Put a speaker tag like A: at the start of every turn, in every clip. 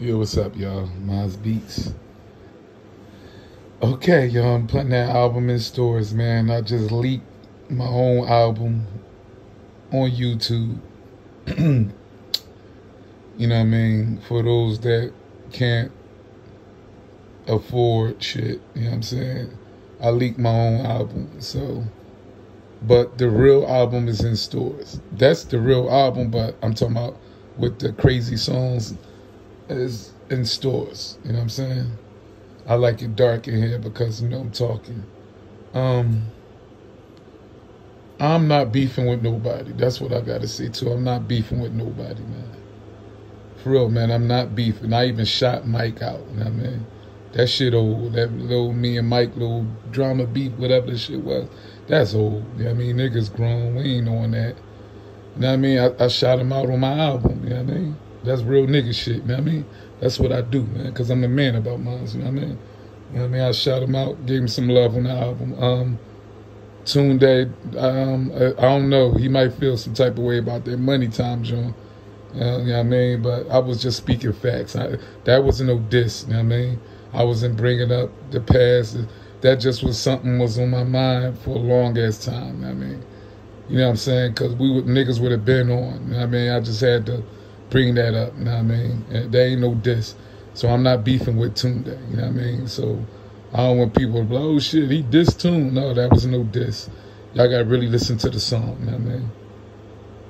A: Yo, what's up, y'all? Miles Beats. Okay, y'all, I'm putting that album in stores, man. I just leaked my own album on YouTube. you know what I mean? For those that can't afford shit, you know what I'm saying? I leaked my own album, so. But the real album is in stores. That's the real album, but I'm talking about with the crazy songs is in stores. You know what I'm saying? I like it dark in here because you know I'm talking. Um I'm not beefing with nobody. That's what I gotta say too. I'm not beefing with nobody, man. For real, man, I'm not beefing. I even shot Mike out, you know what I mean? That shit old. That little me and Mike little drama beat, whatever the shit was. That's old. You know what I mean? Niggas grown. We ain't on that. You know what I mean? I, I shot him out on my album, you know what I mean? That's real nigga shit, you know what I mean? That's what I do, man, because I'm a man about mine, you know what I mean? You know what I mean? I shot him out, gave him some love on the album. Um, day, um, I, I, don't know, he might feel some type of way about that money time, John. Uh, you know what I mean? But I was just speaking facts. I, that wasn't no diss, you know what I mean? I wasn't bringing up the past. That just was something was on my mind for a long ass time, you know I mean? You know what I'm saying? Because we would, niggas would have been on, you know what I mean? I just had to bring that up. You know what I mean? And there ain't no diss. So I'm not beefing with Tunde. You know what I mean? So I don't want people to like, oh shit, he dissed Tune. No, that was no diss. Y'all got to really listen to the song. You know what I mean?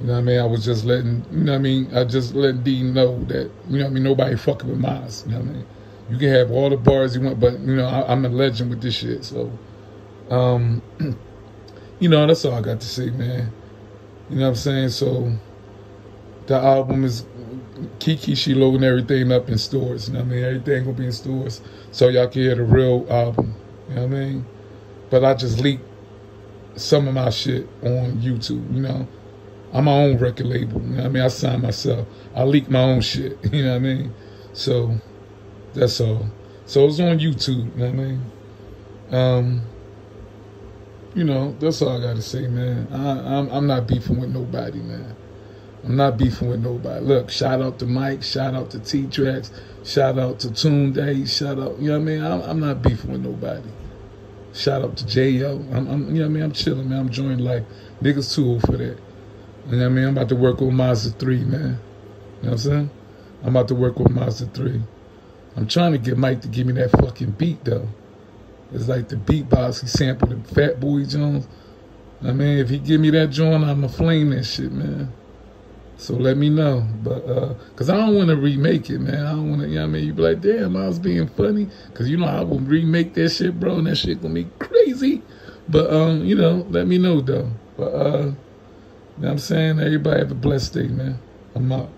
A: You know what I mean? I was just letting, you know what I mean? I just let D know that, you know what I mean? Nobody fucking with Miles. You know what I mean? You can have all the bars you want, but, you know, I, am a legend with this shit. So, um, you know, that's all I got to say, man. You know what I'm saying? So, the album is Kiki, she loading everything up in stores. You know what I mean? Everything gonna be in stores. So y'all can hear the real album. You know what I mean? But I just leaked some of my shit on YouTube, you know. I'm my own record label. You know what I mean? I signed myself. I leak my own shit. You know what I mean? So that's all. So it's on YouTube, you know what I mean? Um, you know, that's all I gotta say, man. I, I'm, I'm not beefing with nobody, man. I'm not beefing with nobody. Look, shout out to Mike, shout out to T Tracks, shout out to Tune Day, shout out, you know what I mean? I'm, I'm not beefing with nobody. Shout out to J.O. I'm, I'm, you know what I mean? I'm chilling, man. I'm enjoying life. Niggas too old for that. You know what I mean? I'm about to work with Myza 3, man. You know what I'm saying? I'm about to work with Myza 3. I'm trying to get Mike to give me that fucking beat, though. It's like the beatbox. He sampled the Fat Boy Jones. I mean, if he give me that joint, I'ma flame that shit, man. So let me know. But uh cause I don't wanna remake it, man. I don't wanna you know what I mean? You be like, damn, I was being funny. Cause you know I will remake that shit, bro, and that shit gonna be crazy. But um, you know, let me know though. But uh you know what I'm saying? Everybody have a blessed day, man. I'm out.